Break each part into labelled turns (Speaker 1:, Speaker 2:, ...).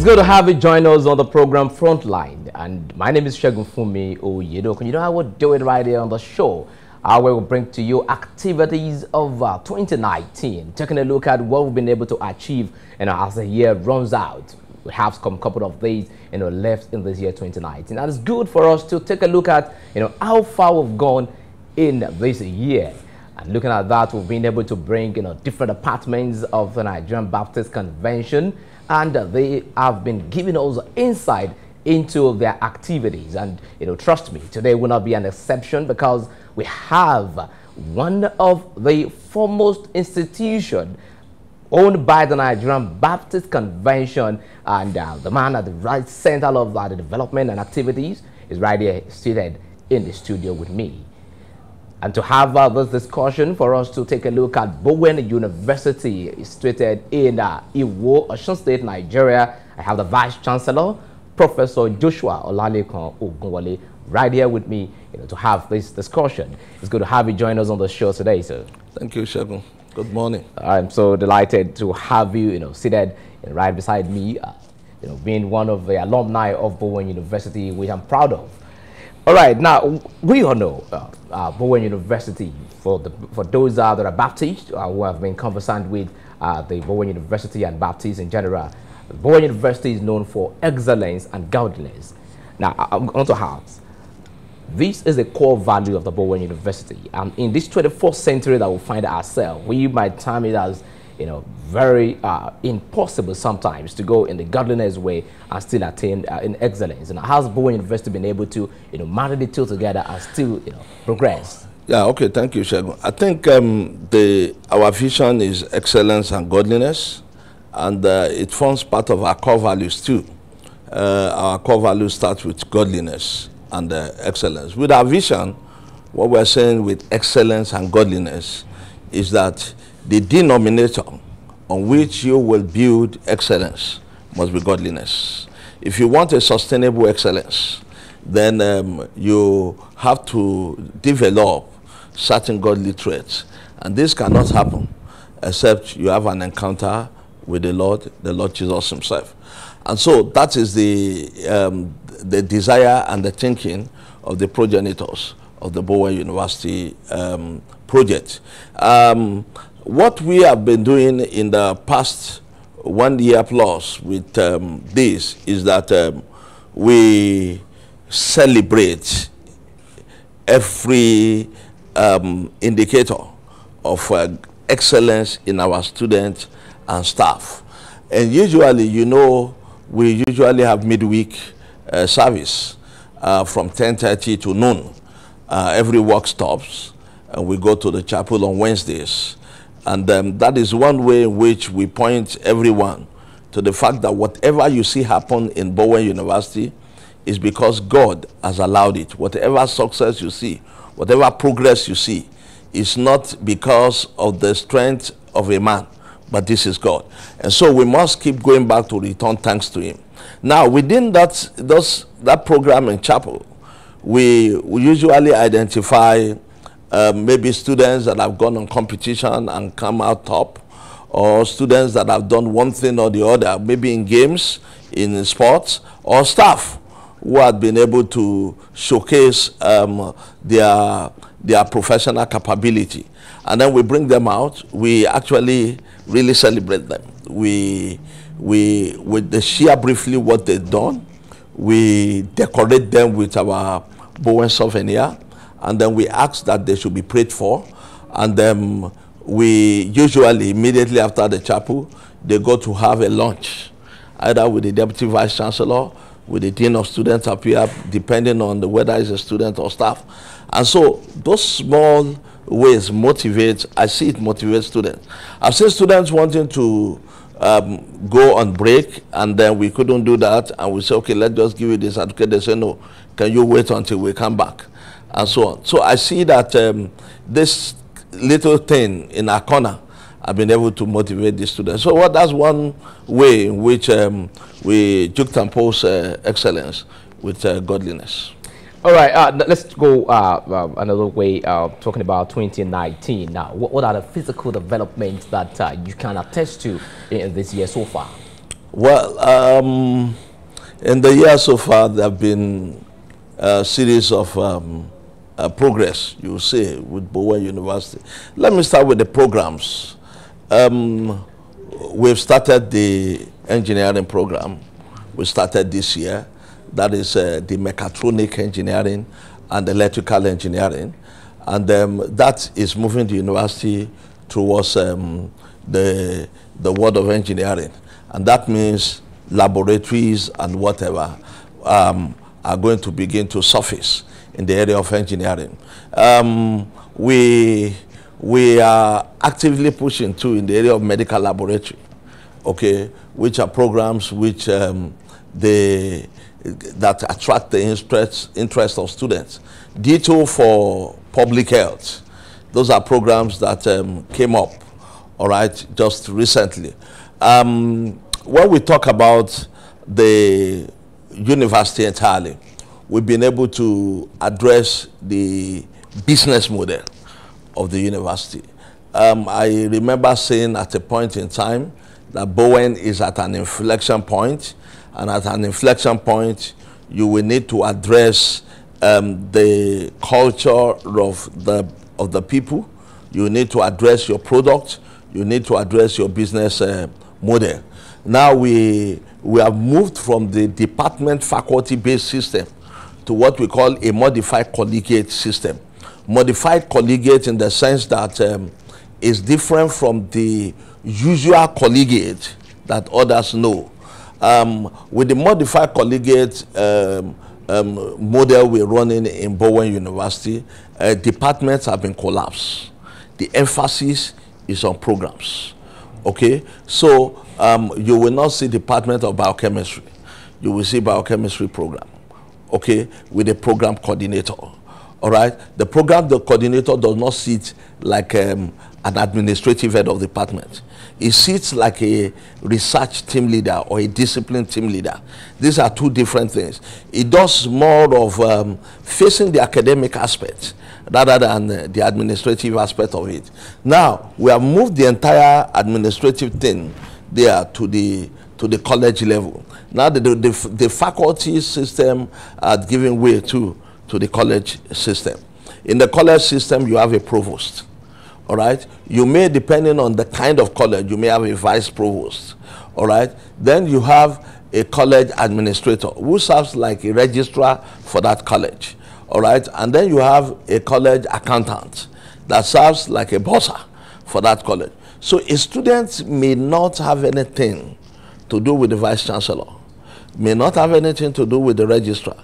Speaker 1: It's good to have you join us on the program Frontline. And my name is Segunfunmi Oyedo. You know, I will do it right here on the show. I will bring to you activities of uh, 2019, taking a look at what we've been able to achieve you know, as the year runs out. We have some couple of days you know, left in this year 2019. And it's good for us to take a look at you know, how far we've gone in this year. And looking at that, we've been able to bring you know, different departments of the Nigerian Baptist Convention and they have been giving us insight into their activities. And, you know, trust me, today will not be an exception because we have one of the foremost institution owned by the Nigerian Baptist Convention and uh, the man at the right center of uh, the development and activities is right here seated in the studio with me. And to have uh, this discussion for us to take a look at Bowen University, situated in uh, Iwo, Osun State, Nigeria. I have the Vice Chancellor, Professor Joshua Olalekan Ogunwole, right here with me you know, to have this discussion. It's good to have you join us on the show today, sir.
Speaker 2: Thank you, Segun. Good morning.
Speaker 1: I'm so delighted to have you, you know, seated right beside me, uh, you know, being one of the alumni of Bowen University, which I'm proud of. All right, now we all know uh, uh, Bowen University. For the for those uh, that are Baptist uh, who have been conversant with uh, the Bowen University and Baptist in general, Bowen University is known for excellence and godliness. Now going to ask. This is a core value of the Bowen University, and in this 21st century that we find ourselves, we might term it as you know, very uh, impossible sometimes to go in the godliness way and still attain uh, in excellence. And has Bowen University been able to, you know, marry the two together and still, you know, progress?
Speaker 2: Yeah, okay, thank you, Segun. I think um, the, our vision is excellence and godliness, and uh, it forms part of our core values too. Uh, our core values start with godliness and uh, excellence. With our vision, what we're saying with excellence and godliness is that the denominator on which you will build excellence must be godliness. If you want a sustainable excellence, then um, you have to develop certain godly traits. And this cannot happen except you have an encounter with the Lord, the Lord Jesus himself. And so that is the, um, the desire and the thinking of the progenitors of the Bowen University um, project. Um, what we have been doing in the past one year plus with um, this is that um, we celebrate every um, indicator of uh, excellence in our students and staff. And usually, you know, we usually have midweek uh, service uh, from 10.30 to noon. Uh, every work stops and we go to the chapel on Wednesdays. And um, that is one way in which we point everyone to the fact that whatever you see happen in Bowen University is because God has allowed it. Whatever success you see, whatever progress you see, is not because of the strength of a man, but this is God. And so we must keep going back to return thanks to Him. Now, within that, those, that program in chapel, we, we usually identify um, maybe students that have gone on competition and come out top, or students that have done one thing or the other, maybe in games, in sports, or staff who have been able to showcase um, their, their professional capability. And then we bring them out. We actually really celebrate them. We, we, we share briefly what they've done. We decorate them with our Bowen souvenir and then we ask that they should be prayed for. And then we usually, immediately after the chapel, they go to have a lunch, either with the deputy vice chancellor, with the dean of students here, depending on the, whether it's a student or staff. And so those small ways motivate, I see it motivates students. I've seen students wanting to um, go on break, and then we couldn't do that, and we say, okay, let's just give you this certificate. They say, no, can you wait until we come back? And so on. So I see that um, this little thing in our corner I've been able to motivate the students. So what, that's one way in which um, we juxtapose uh, excellence with uh, godliness.
Speaker 1: All right, uh, let's go uh, uh, another way, uh, talking about 2019. Now, what, what, are the physical developments that you can attest to in this year so far?
Speaker 2: Well, um, in the year so far, there have been a series of um, uh, progress, you see, with Bowen University. Let me start with the programs. Um, we've started the engineering program. We started this year. That is uh, the mechatronic engineering and electrical engineering. And um, that is moving the university towards um, the, the world of engineering. And that means laboratories and whatever um, are going to begin to surface in the area of engineering. Um, we, we are actively pushing too in the area of medical laboratory, okay, which are programs which um, that attract the interest, interest of students. Ditto for public health. Those are programs that um, came up, all right, just recently. Um, when we talk about the university entirely, we've been able to address the business model of the university. Um, I remember saying at a point in time that Bowen is at an inflection point, and at an inflection point, you will need to address um, the culture of the of the people. You need to address your product. You need to address your business uh, model. Now we we have moved from the department faculty based system to what we call a modified collegiate system. Modified collegiate in the sense that um, is different from the usual collegiate that others know. Um, with the modified collegiate um, um, model we're running in Bowen University, uh, departments have been collapsed. The emphasis is on programs. Okay, so um, you will not see department of biochemistry. You will see biochemistry program okay, with a program coordinator. All right. The program the coordinator does not sit like um, an administrative head of department. He sits like a research team leader or a discipline team leader. These are two different things. He does more of um, facing the academic aspect rather than uh, the administrative aspect of it. Now, we have moved the entire administrative thing there to the to the college level. Now the, the, the faculty system are giving way to, to the college system. In the college system, you have a provost. All right. You may, depending on the kind of college, you may have a vice provost. All right. Then you have a college administrator who serves like a registrar for that college. All right. And then you have a college accountant that serves like a bursar for that college. So a student may not have anything to do with the vice chancellor, may not have anything to do with the registrar.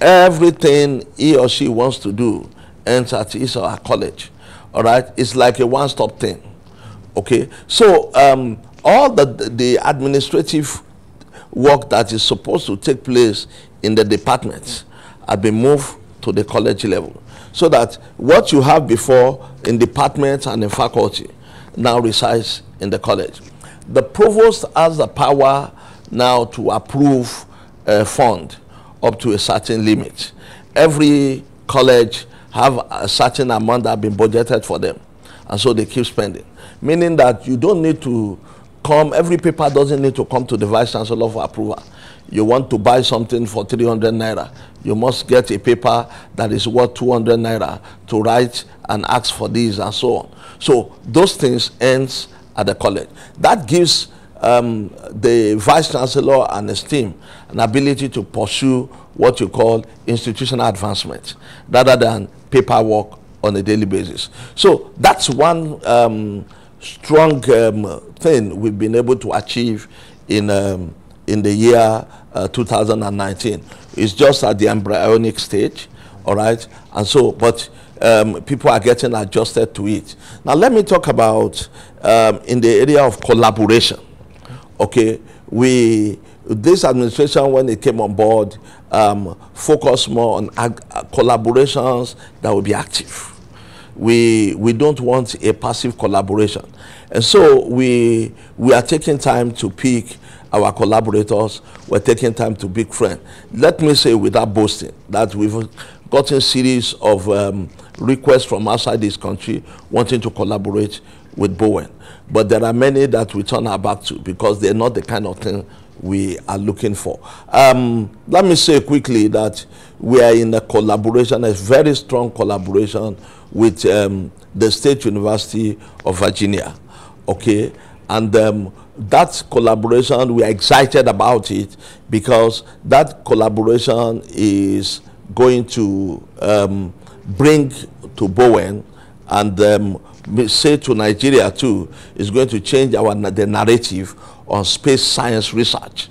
Speaker 2: Everything he or she wants to do ends at his or her college. All right, it's like a one-stop thing. Okay, so um, all the the administrative work that is supposed to take place in the departments have been moved to the college level, so that what you have before in departments and in faculty now resides in the college the provost has the power now to approve a fund up to a certain limit. Every college have a certain amount that have been budgeted for them. And so they keep spending. Meaning that you don't need to come, every paper doesn't need to come to the vice chancellor for approval. You want to buy something for 300 naira, you must get a paper that is worth 200 naira to write and ask for these and so on. So those things ends at the college. That gives um, the vice chancellor and his team an ability to pursue what you call institutional advancement rather than paperwork on a daily basis. So that's one um, strong um, thing we've been able to achieve in, um, in the year uh, 2019. It's just at the embryonic stage, all right? And so, but um, people are getting adjusted to it. Now, let me talk about um, in the area of collaboration. Okay, we this administration when it came on board um, focused more on collaborations that will be active. We we don't want a passive collaboration, and so we we are taking time to pick our collaborators. We're taking time to pick friends. Let me say without boasting that we've gotten series of um, requests from outside this country wanting to collaborate with Bowen. But there are many that we turn our back to because they're not the kind of thing we are looking for. Um, let me say quickly that we are in a collaboration, a very strong collaboration with um, the State University of Virginia. Okay, and um, that collaboration, we are excited about it because that collaboration is going to um, bring to Bowen and um, say to Nigeria too, is going to change our the narrative on space science research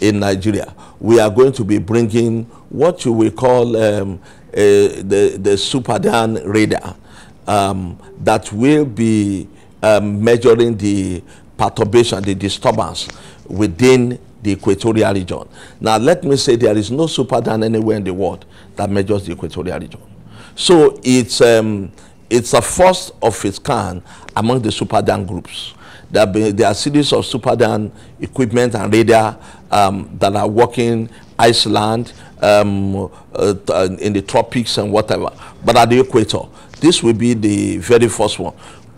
Speaker 2: in Nigeria. We are going to be bringing what you will call um, the, the SuperDARN radar um, that will be um, measuring the perturbation, the disturbance within the equatorial region. Now, let me say there is no SuperDARN anywhere in the world that measures the equatorial region. So it's, um, it's a first of its kind among the SuperDARN groups. There, there are series of SuperDARN equipment and radar um, that are working Iceland, um, uh, in the tropics and whatever, but at the equator. This will be the very first one.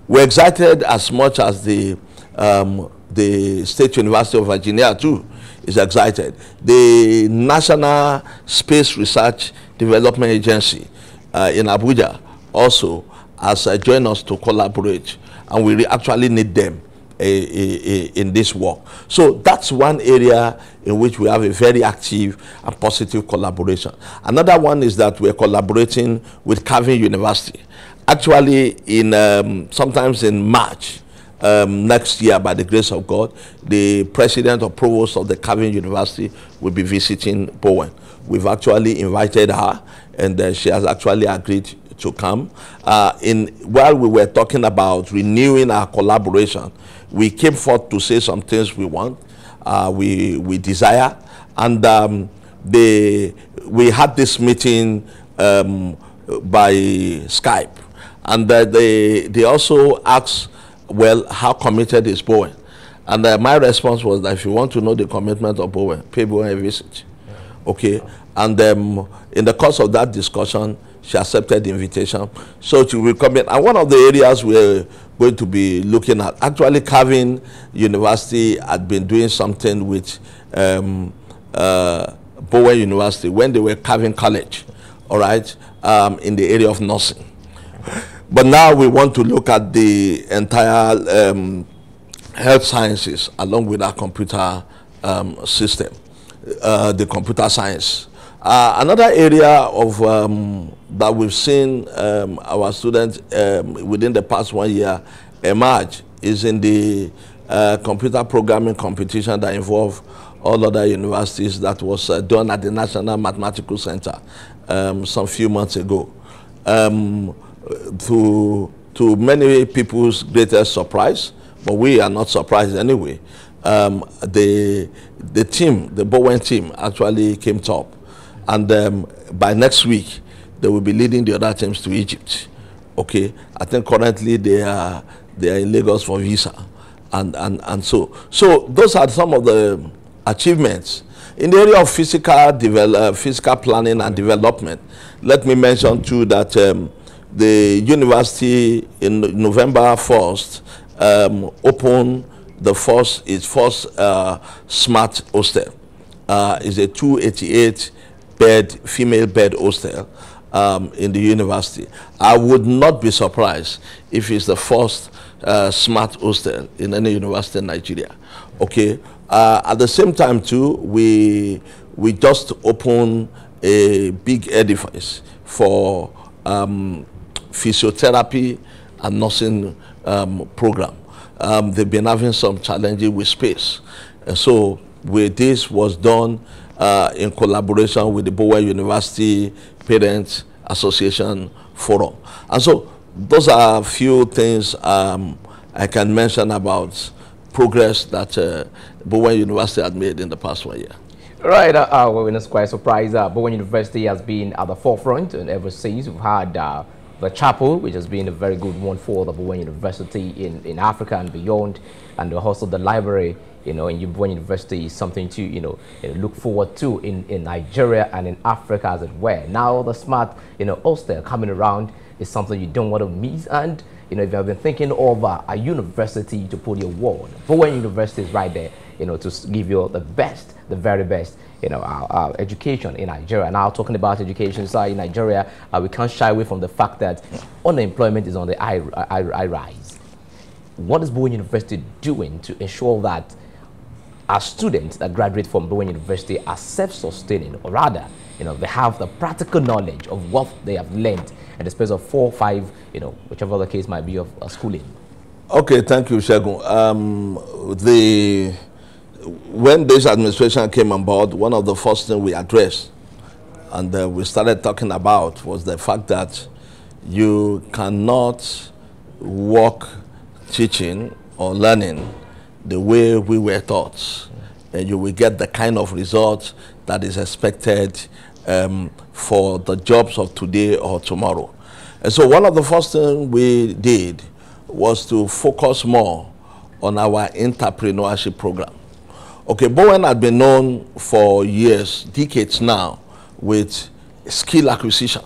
Speaker 2: We're excited as much as the, um, the State University of Virginia too is excited. The National Space Research Development Agency uh, in Abuja also has uh, joined us to collaborate and we actually need them in this work. So that's one area in which we have a very active and positive collaboration. Another one is that we're collaborating with Calvin University. Actually, in um, sometimes in March um, next year, by the grace of God, the president or provost of the Calvin University will be visiting Bowen. We've actually invited her, and uh, she has actually agreed to come. Uh, in while we were talking about renewing our collaboration, we came forth to say some things we want, uh, we, we desire, and um, we had this meeting um, by Skype. And uh, they, they also asked, well, how committed is Bowen? And uh, my response was that if you want to know the commitment of Bowen, pay Bowen a visit. Okay? And um, in the course of that discussion, she accepted the invitation. So she will come in. And one of the areas we're going to be looking at, actually Calvin University had been doing something with um, uh, Bowen University when they were Calvin College, all right, um, in the area of nursing. But now we want to look at the entire um, health sciences along with our computer um, system, uh, the computer science. Uh, another area of um, that we've seen um, our students um, within the past one year emerge is in the uh, computer programming competition that involved all other universities that was uh, done at the National Mathematical Center um, some few months ago. Um, to, to many people's greatest surprise, but we are not surprised anyway, um, the, the team, the Bowen team, actually came top. And um, by next week, they will be leading the other teams to Egypt. Okay, I think currently they are they are in Lagos for visa, and and and so so those are some of the achievements in the area of physical develop, uh, physical planning and development. Let me mention too that um, the university in November first um, opened the first its first uh, smart hostel. Uh, is a 288 bed, female bed hostel um, in the university. I would not be surprised if it's the first uh, smart hostel in any university in Nigeria. Okay. Uh, at the same time, too, we we just opened a big edifice for um, physiotherapy and nursing um, program. Um, they've been having some challenges with space, and so with this was done uh, in collaboration with the Bowen University Parents Association Forum. And so those are a few things um, I can mention about progress that uh, Bowen University had made in the past one year.
Speaker 1: Right, uh, uh, well, it's quite surprised. Uh, Bowen University has been at the forefront, and ever since we've had uh, the chapel, which has been a very good one for the Bowen University in, in Africa and beyond, and also the library you know, in Bowen University is something to, you know, look forward to in, in Nigeria and in Africa as it were. Now the smart, you know, hostel coming around is something you don't want to miss. And, you know, if you have been thinking uh, a university to put your word, Bowen University is right there you know, to give you the best, the very best you know, our, our, education in Nigeria. Now, talking about education side in Nigeria, uh, we can't shy away from the fact that unemployment is on the high rise. What is Bowen University doing to ensure that our students that graduate from Bowen University are self-sustaining, or rather, you know, they have the practical knowledge of what they have learned in the space of four, five, you know, whichever the case might be of uh, schooling?
Speaker 2: Okay, thank you, Segun. Um, the when this administration came on board, one of the first things we addressed and uh, we started talking about was the fact that you cannot work teaching or learning the way we were taught. And you will get the kind of results that is expected um, for the jobs of today or tomorrow. And so one of the first things we did was to focus more on our entrepreneurship program. Okay, Bowen had been known for years, decades now, with skill acquisition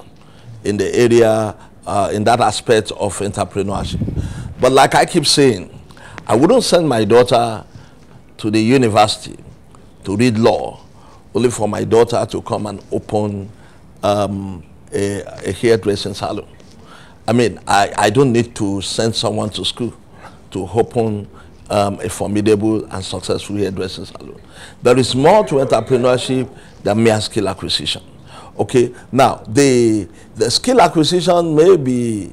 Speaker 2: in the area, uh, in that aspect of entrepreneurship. But like I keep saying, I wouldn't send my daughter to the university to read law only for my daughter to come and open um, a, a hairdressing salon. I mean, I, I don't need to send someone to school to open um, a formidable and successful hairdressing salon. There is more to entrepreneurship than mere skill acquisition. Okay, now the, the skill acquisition may be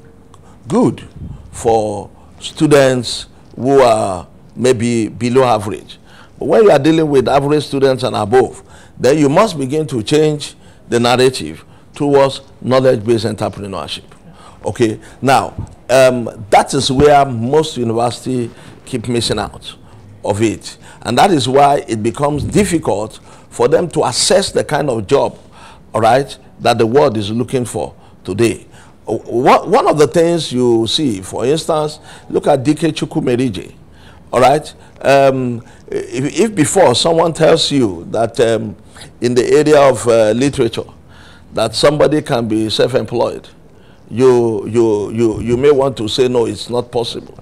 Speaker 2: good for students who are maybe below average. But when you are dealing with average students and above, then you must begin to change the narrative towards knowledge-based entrepreneurship. Okay, now um, that is where most universities keep missing out of it. And that is why it becomes difficult for them to assess the kind of job, all right, that the world is looking for today. One of the things you see, for instance, look at Dike Chukwumerije, all right? Um, if, if, before someone tells you that um, in the area of uh, literature, that somebody can be self-employed, you, you, you, you may want to say, no, it's not possible.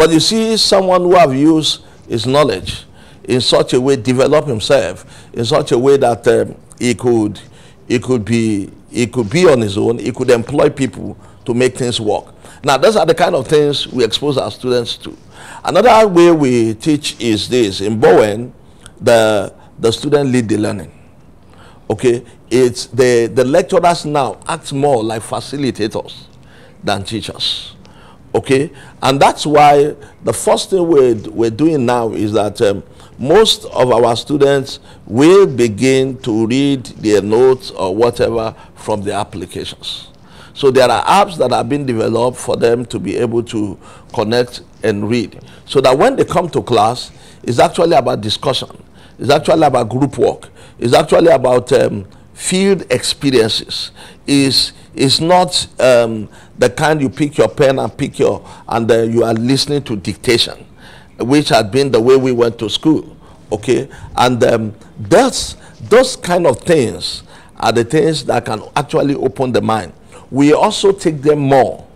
Speaker 2: But you see someone who have used his knowledge in such a way, develop himself in such a way that um, he could he could be he could be on his own, he could employ people to make things work. Now, those are the kind of things we expose our students to. Another way we teach is this. In Bowen, the, the student lead the learning. Okay? It's the, the lecturers now act more like facilitators than teachers. Okay? And that's why the first thing we're, we're doing now is that um, most of our students will begin to read their notes or whatever from the applications. So there are apps that have been developed for them to be able to connect and read. So that when they come to class, it's actually about discussion. It's actually about group work. It's actually about um, field experiences. Is is not um, the kind you pick your pen and pick your and uh, you are listening to dictation, which had been the way we went to school. Okay, and um, that's those kind of things are the things that can actually open the mind. We also take them more.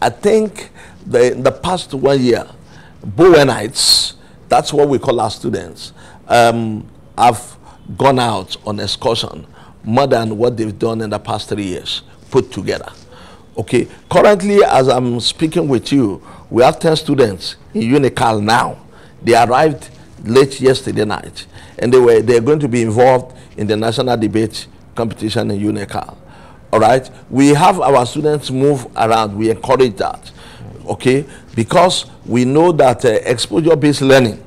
Speaker 2: I think the, in the past one year, Bowenites, that's what we call our students, um, have gone out on excursion more than what they've done in the past three years put together. Okay, currently as I'm speaking with you, we have 10 students in Unical now. They arrived late yesterday night and they were they're going to be involved in the national debate competition in Unical. All right, we have our students move around. We encourage that, okay, because we know that uh, exposure-based learning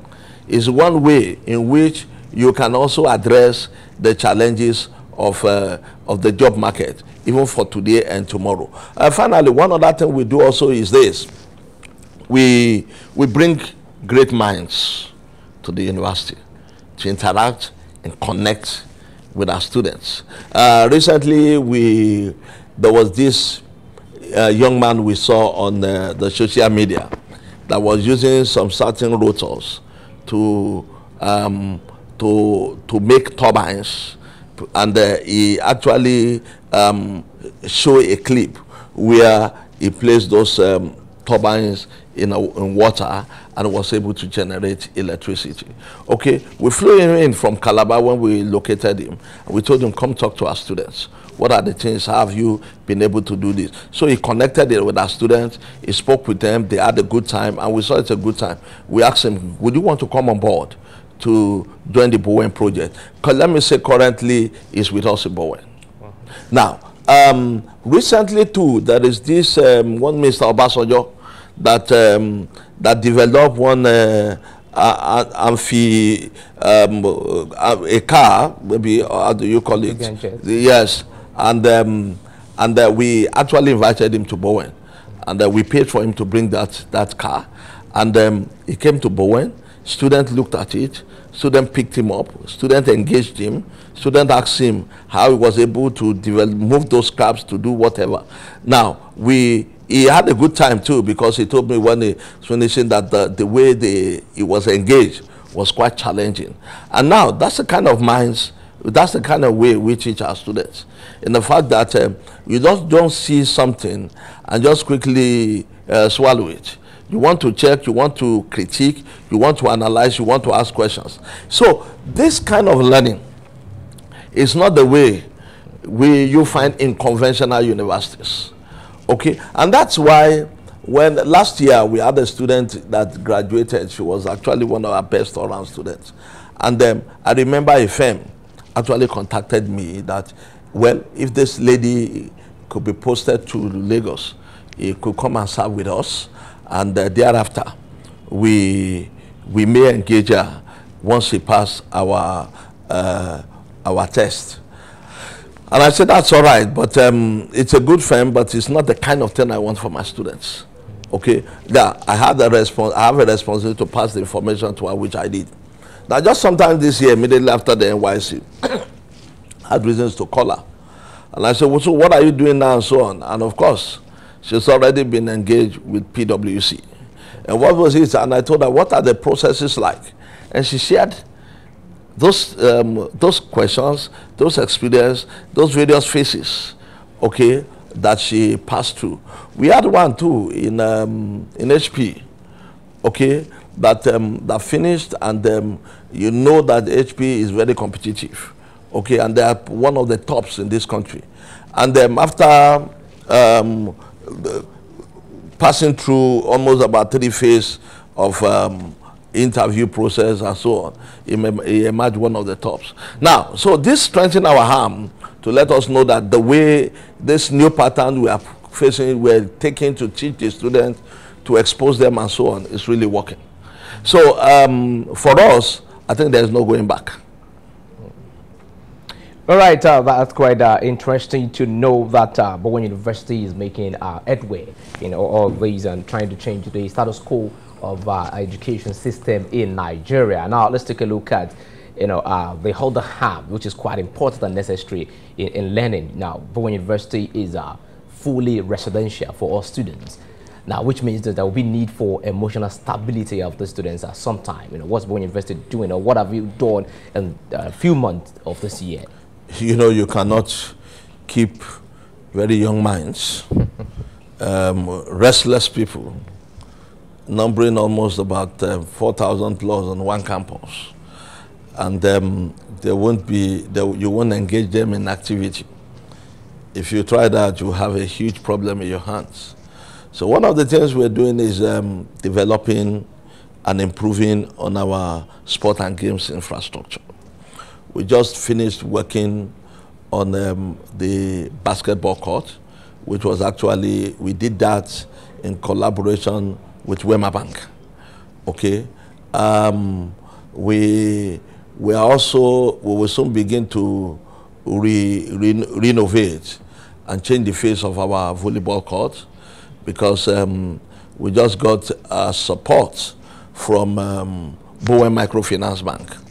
Speaker 2: is one way in which you can also address the challenges of uh, of the job market, even for today and tomorrow. Uh, finally, one other thing we do also is this: we we bring great minds to the university to interact and connect with our students. Uh, recently, we there was this uh, young man we saw on the, the, social media that was using some certain rotors to um, to to make turbines, and uh, he actually um, a clip where he placed those um, turbines in, a, in water and was able to generate electricity. Okay, we flew him in from Calabar when we located him. We told him, come talk to our students. What are the things? Have you been able to do this? So he connected it with our students. He spoke with them. They had a good time, and we saw it's a good time. We asked him, would you want to come on board to join the Bowen project? Because let me say, currently, he's with us in Bowen. Now, um, recently too, there is this um, one Mr. Obasanjo that um, that developed one uh, uh, amphi um, uh, a car, maybe how do you call it? Yes, and um, and uh, we actually invited him to Bowen, and uh, we paid for him to bring that that car, and um, he came to Bowen. Student looked at it. Student picked him up. Student engaged him. Student asked him how he was able to develop, move those cabs to do whatever. Now we he had a good time too because he told me when he was finishing that the, the way they, he was engaged was quite challenging. And now that's the kind of minds, that's the kind of way we teach our students. In the fact that um, you just don't see something and just quickly uh, swallow it. You want to check, you want to critique, you want to analyze, you want to ask questions. So this kind of learning is not the way we you find in conventional universities. Okay, and that's why when last year we had a student that graduated, she was actually one of our best all-round students. And um, I remember a firm actually contacted me that, well, if this lady could be posted to Lagos, he could come and serve with us. And uh, thereafter, we, we may engage her once she pass our, uh, our test. And I said, that's all right, but um, it's a good firm, but it's not the kind of thing I want for my students. Okay? Yeah, I have the response. I have a responsibility to pass the information to her, which I did. Now, just sometime this year, immediately after the NYSC, had reasons to call her. And I said, well, so what are you doing now and so on? And of course, she's already been engaged with PwC. And what was it? And I told her, what are the processes like? And she shared those um, those questions, those experiences, those various phases, okay, that she passed through. We had one too in um, in HP, okay, that um, that finished, and um, you know that HP is very competitive, okay, and they are one of the tops in this country, and um, after um, passing through almost about three phases of um, interview process and so on. He, he emerged one of the tops. Now, so this strengthened our arm to let us know that the way this new pattern we are facing, we're taking to teach the students, to expose them and so on, is really working. So um, for us, I think there's no going back.
Speaker 1: All right, uh, that's quite uh, interesting to know that uh, Bowen University is making uh, headway in all, these and trying to change the status quo of uh, education system in Nigeria. Now, let's take a look at you know, uh, the ham, which is quite important and necessary in, in learning. Now, Bowen University is uh, fully residential for all students. Now, which means that there will be need for emotional stability of the students at some time. You know, what's Bowen University doing or what have you done in a few months of this year?
Speaker 2: You know, you cannot keep very young minds, um, restless people, numbering almost about uh, 4,000 plus on one campus. And um, they won't be, they, you won't engage them in activity. If you try that, you have a huge problem in your hands. So one of the things we're doing is um, developing and improving on our sport and games infrastructure. We just finished working on um, the basketball court, which was actually, we did that in collaboration with Wema Bank. Okay, um, we we are also we will soon begin to re, re, renovate and change the face of our volleyball court because um, we just got uh, support from um, Bowen Microfinance Bank.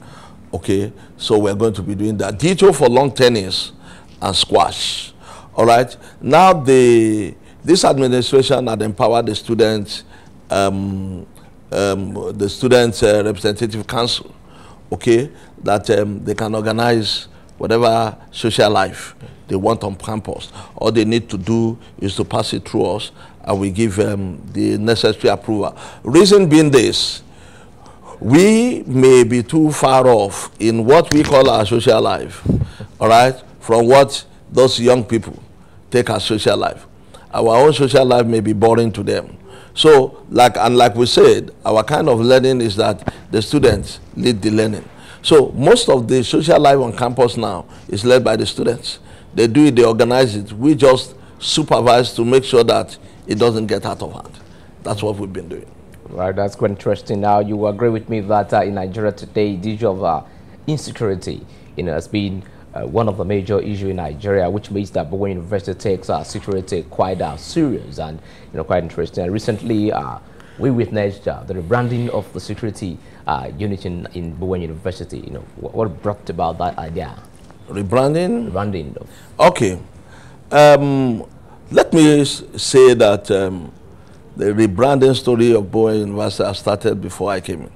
Speaker 2: Okay, so we're going to be doing that. Detail for lawn tennis and squash. All right. Now the this administration had empowered the students um, um, the Students' uh, Representative Council, okay, that um, they can organize whatever social life they want on campus. All they need to do is to pass it through us and we give them the necessary approval. Reason being this, we may be too far off in what we call our social life, all right, from what those young people take as social life. Our own social life may be boring to them. So, like and like we said, our kind of learning is that the students lead the learning. So most of the social life on campus now is led by the students. They do it, they organize it. We just supervise to make sure that it doesn't get out of hand. That's what we've been doing.
Speaker 1: Right, that's quite interesting. Now, you agree with me that uh, in Nigeria today, the issue of uh, insecurity, you know, has been uh, one of the major issues in Nigeria, which means that Bowen University takes uh, security quite uh, serious and, you know, quite interesting. And recently, uh, we witnessed uh, the rebranding of the security uh, unit in, in Bowen University. You know, what, what brought about that idea?
Speaker 2: Rebranding?
Speaker 1: Rebranding.
Speaker 2: Okay. Um, let me say that um, the rebranding story of Bowen University started before I came in.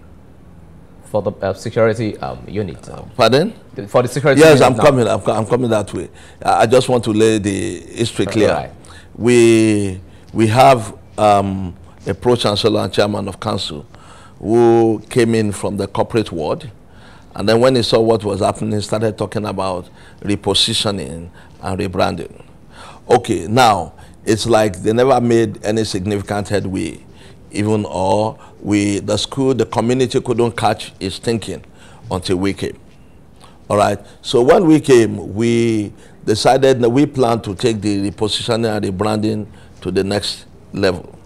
Speaker 1: For the uh, security um, unit.
Speaker 2: Uh, Pardon?
Speaker 1: For the security
Speaker 2: Yes, I'm coming, I'm, I'm, coming that way. I just want to lay the history clear. Right. We, we have um, a pro-chancellor and chairman of council who came in from the corporate world. And then when he saw what was happening, he started talking about repositioning and rebranding. Okay, now, it's like they never made any significant headway, even or we, the school, the community couldn't catch its thinking until we came. All right, so when we came, we decided that we plan to take the repositioning and rebranding to the next level.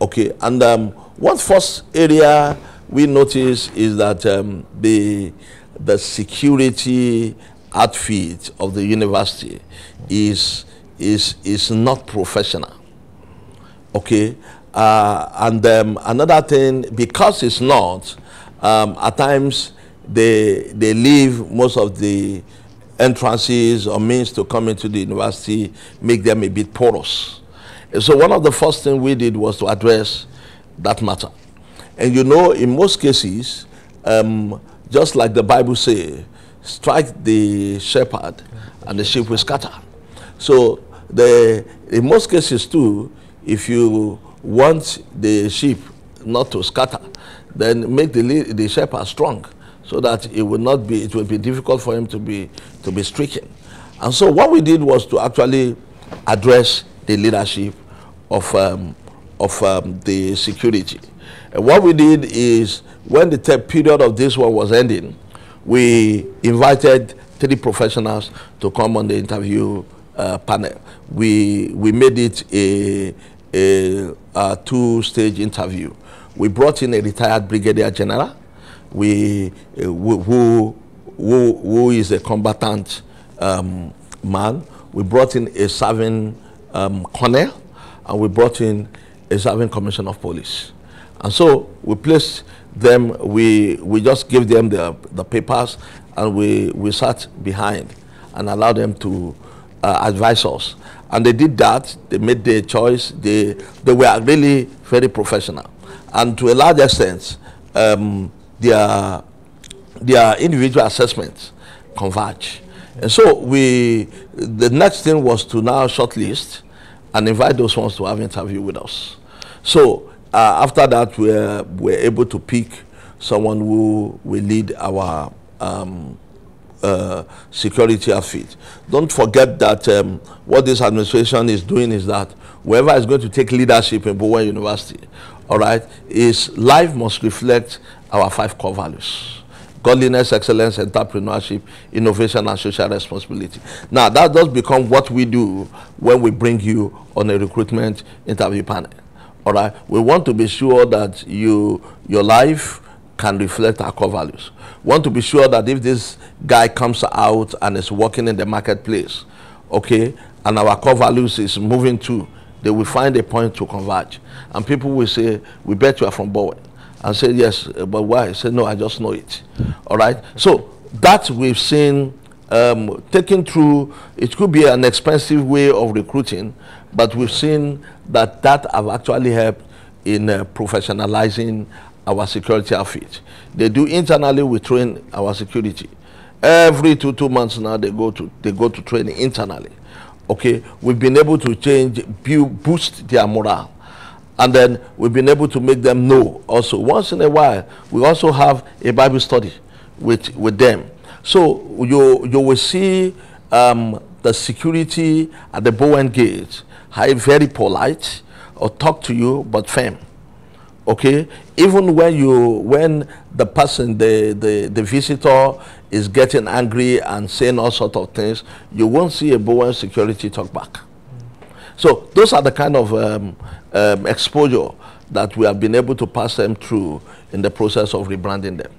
Speaker 2: Okay, and um, one first area we notice is that um, the, the security outfit of the university is is, is not professional. Okay? Uh, and um, another thing, because it's not, um, at times they, they leave most of the entrances or means to come into the university, make them a bit porous. And so one of the first things we did was to address that matter. And you know, in most cases, um, just like the Bible says, strike the shepherd and the sheep will scatter. So the, in most cases too, if you want the sheep not to scatter, then make the, the shepherd strong so that it will not be, it will be difficult for him to be, to be stricken. And so what we did was to actually address the leadership of, um, of um, the security. And what we did is when the third period of this one was ending, we invited three professionals to come on the interview uh, panel. We, we made it a, a, a two-stage interview. We brought in a retired brigadier general, we, uh, who, who, who is a combatant um, man. We brought in a serving um, colonel, and we brought in a serving commissioner of police. And so we placed them, we, we just gave them the, the papers, and we, we sat behind and allowed them to uh, advisors. And they did that, they made their choice, they, they were really very professional. And to a large extent, um, their, their individual assessments converge. And so we, the next thing was to now shortlist and invite those ones to have interview with us. So uh, after that, we were, we were able to pick someone who will lead our um, uh, security outfit. Don't forget that um, what this administration is doing is that whoever is going to take leadership in Bowen University, all right, is life must reflect our five core values. Godliness, excellence, entrepreneurship, innovation, and social responsibility. Now, that does become what we do when we bring you on a recruitment interview panel. All right, we want to be sure that you, your life can reflect our core values want to be sure that if this guy comes out and is working in the marketplace, okay, and our core values is moving to, they will find a point to converge. And people will say, we bet you are from Bowen. And say, yes, but why? I say, no, I just know it. All right? So that we've seen um, taken through, it could be an expensive way of recruiting, but we've seen that that have actually helped in uh, professionalizing our security outfit. They do internally, we train our security. Every two two months now they go to they go to training internally. Okay, we've been able to change, boost their morale, and then we've been able to make them know. Also, once in a while, we also have a Bible study with with them. So you you will see um, the security at the Bowen gate, high, very polite, or talk to you but firm okay? Even when you when the person the, the the visitor is getting angry and saying all sort of things you won't see a bowen security talk back. So those are the kind of um, um, exposure that we have been able to pass them through in the process of rebranding them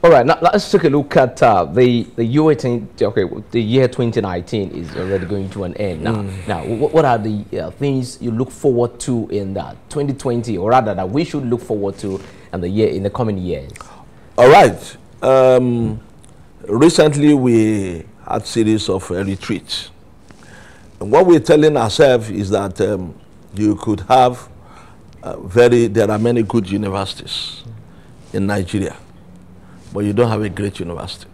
Speaker 1: all right, now let's take a look at uh, the the year okay the year 2019 is already going to an end now. Mm. Now, what, are the uh, things you look forward to in that 2020, or rather that we should look forward to in the year in the coming years?
Speaker 2: All right. Um, recently, we had series of uh, retreats, and what we're telling ourselves is that um, you could have uh, very there are many good universities in Nigeria but you don't have a great university.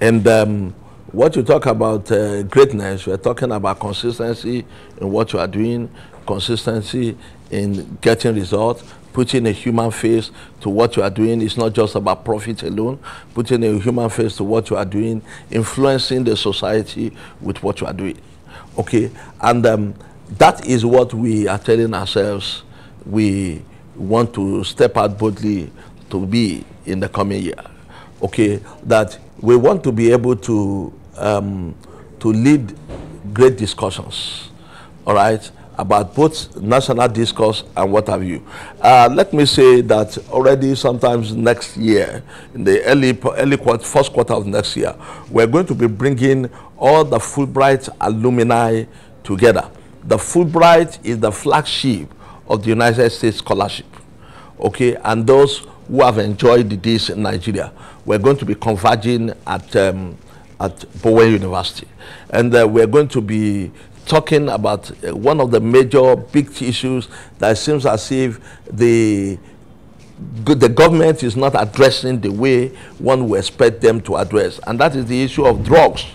Speaker 2: And um, what you talk about uh, greatness, we're talking about consistency in what you are doing, consistency in getting results, putting a human face to what you are doing. It's not just about profit alone, putting a human face to what you are doing, influencing the society with what you are doing. Okay? And um, that is what we are telling ourselves we want to step out boldly to be in the coming year. Okay, that we want to be able to um, to lead great discussions. All right, about both national discourse and what have you. Uh, let me say that already sometimes next year, in the early, early quarter, first quarter of next year, we're going to be bringing all the Fulbright alumni together. The Fulbright is the flagship of the United States Scholarship. Okay, and those who have enjoyed this in Nigeria. We're going to be converging at, um, at Bowen University. And uh, we're going to be talking about uh, one of the major big issues that seems as if the the government is not addressing the way one would expect them to address, and that is the issue of drugs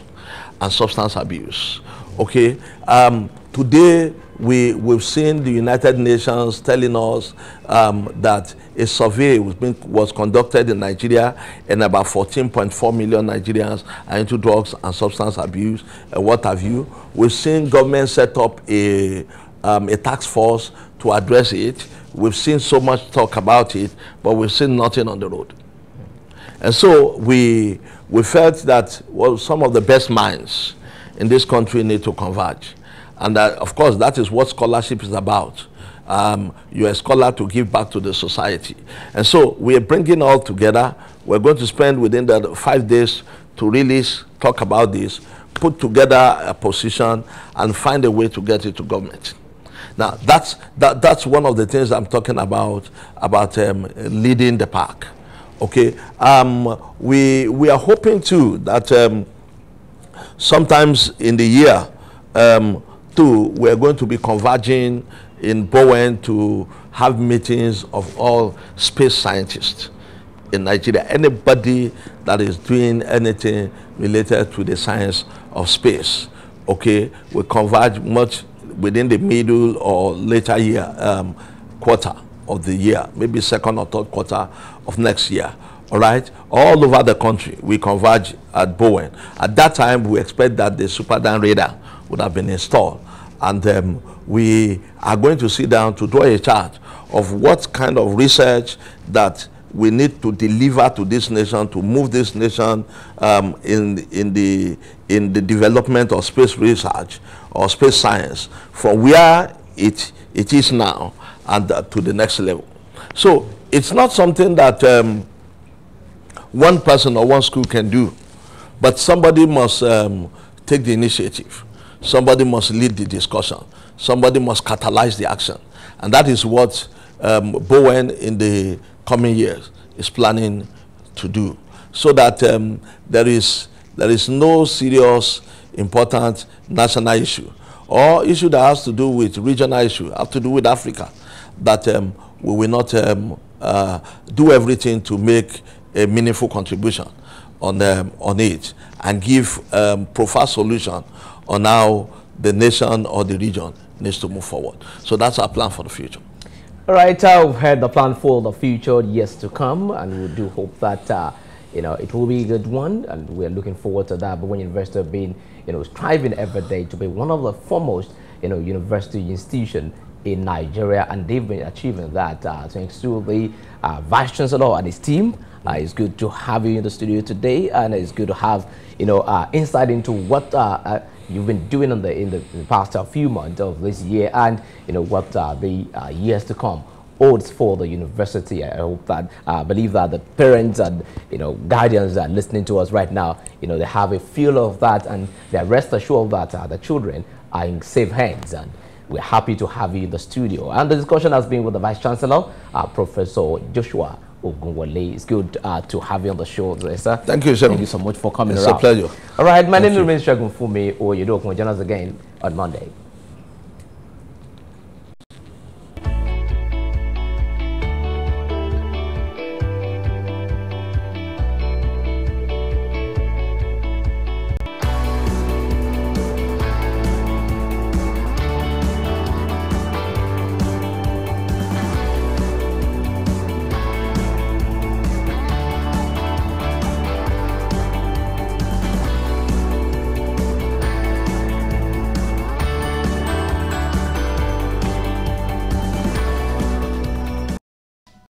Speaker 2: and substance abuse. Okay, um, today we, we've seen the United Nations telling us um, that a survey was, being, was conducted in Nigeria and about 14.4 million Nigerians are into drugs and substance abuse and what have you. We've seen government set up a, um, a task force to address it. We've seen so much talk about it, but we've seen nothing on the road. And so we, we felt that well, some of the best minds in this country need to converge. And that, of course, that is what scholarship is about. Um, you're a scholar to give back to the society. And so we are bringing all together. We're going to spend within the five days to really talk about this, put together a position, and find a way to get it to government. Now, that's, that, that's one of the things I'm talking about, about um, leading the park. Okay, um, we, we are hoping too that um, sometimes in the year, um, Two, we're going to be converging in Bowen to have meetings of all space scientists in Nigeria. Anybody that is doing anything related to the science of space, okay, will converge much within the middle or later year um, quarter of the year, maybe second or third quarter of next year. All right, all over the country, we converge at Bowen. At that time, we expect that the SuperDARN radar would have been installed. And um, we are going to sit down to draw a chart of what kind of research that we need to deliver to this nation to move this nation um, in in the in the development of space research or space science from where it it is now and uh, to the next level. So it's not something that um, one person or one school can do, but somebody must um, take the initiative. Somebody must lead the discussion. Somebody must catalyze the action. And that is what um, Bowen in the coming years is planning to do. So that um, there, is, there is no serious, important national issue or issue that has to do with regional issue, have to do with Africa, that um, we will not um, uh, do everything to make a meaningful contribution. on, um, on it and give um, profile solution on how the nation or the region needs to move forward. So that's our plan for the future.
Speaker 1: All right, uh, we've heard the plan for the future years to come, and we do hope that uh, you know it will be a good one, and we're looking forward to that. Bowen University have been you know striving every day to be one of the foremost you know university institution in Nigeria, and they've been achieving that uh, thanks to the uh, Vice Chancellor and his team. Uh, it's good to have you in the studio today, and it's good to have you know uh, insight into what uh, uh, you've been doing in the in the, in the past few months of this year, and you know what the years to come holds for the university. I hope that, I believe that the parents and, you know, guardians are listening to us right now, you know, they have a feel of that and they're rest assured that uh, the children are in safe hands. And we're happy to have you in the studio. And the discussion has been with the Vice Chancellor, uh, Professor Joshua Ogunwole. It's good uh, to have you on the show today, sir.
Speaker 2: Thank you, sir.
Speaker 1: Thank you so much for coming
Speaker 2: it's
Speaker 1: around.
Speaker 2: It's a pleasure.
Speaker 1: All right, my Thank name is Segunfunmi us again on Monday.